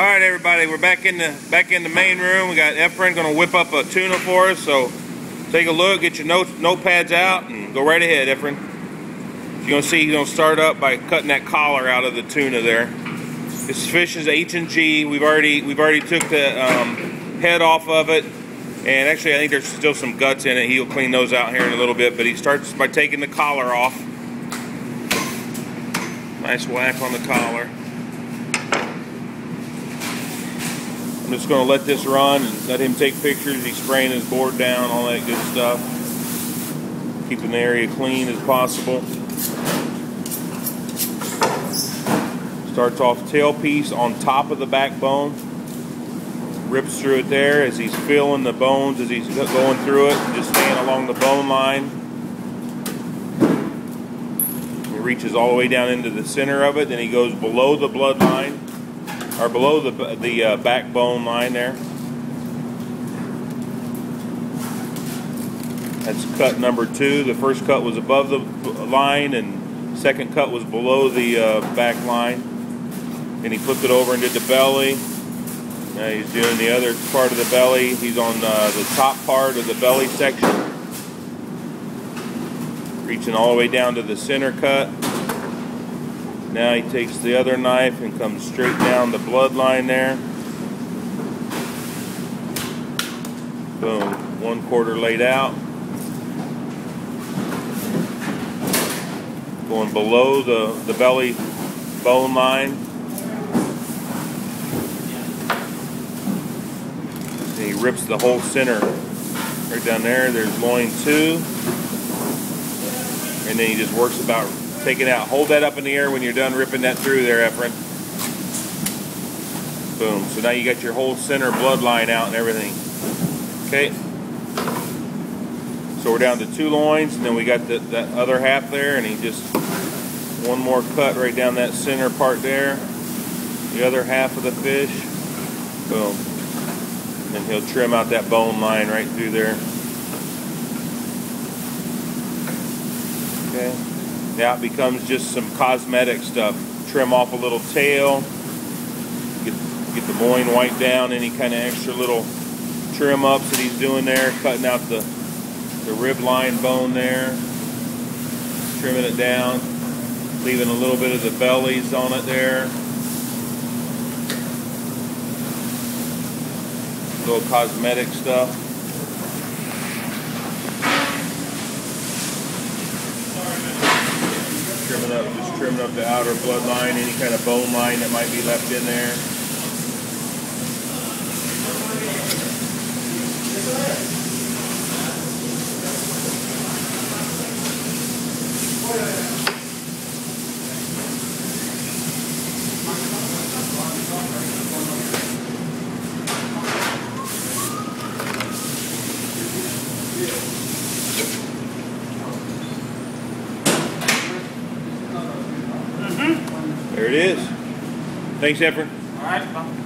All right, everybody, we're back in the back in the main room. We got Efren going to whip up a tuna for us. So take a look, get your note, notepads out, and go right ahead, Efren. You're going to see he's going to start up by cutting that collar out of the tuna there. This fish is H and G. We've already we've already took the um, head off of it, and actually I think there's still some guts in it. He'll clean those out here in a little bit, but he starts by taking the collar off. Nice whack on the collar. I'm just going to let this run and let him take pictures. He's spraying his board down, all that good stuff. Keeping the area clean as possible. Starts off tail piece on top of the backbone. Rips through it there as he's feeling the bones as he's going through it, just staying along the bone line. He reaches all the way down into the center of it, then he goes below the bloodline or below the, the uh, backbone line there. That's cut number two. The first cut was above the line and second cut was below the uh, back line. And he flipped it over and did the belly. Now he's doing the other part of the belly. He's on uh, the top part of the belly section. Reaching all the way down to the center cut. Now he takes the other knife and comes straight down the bloodline there. Boom, one quarter laid out. Going below the, the belly bone line. And he rips the whole center right down there. There's loin two. And then he just works about Take it out. Hold that up in the air when you're done ripping that through there, Efren. Boom. So now you got your whole center bloodline out and everything. Okay. So we're down to two loins, and then we got the, that other half there, and he just one more cut right down that center part there. The other half of the fish. Boom. And he'll trim out that bone line right through there. Okay. Now it becomes just some cosmetic stuff. Trim off a little tail, get, get the loin wiped down, any kind of extra little trim ups that he's doing there, cutting out the, the rib line bone there, trimming it down, leaving a little bit of the bellies on it there. Little cosmetic stuff. trimming up, just trimming up the outer bloodline, any kind of bone line that might be left in there. There it is. Thanks, Efren. All right.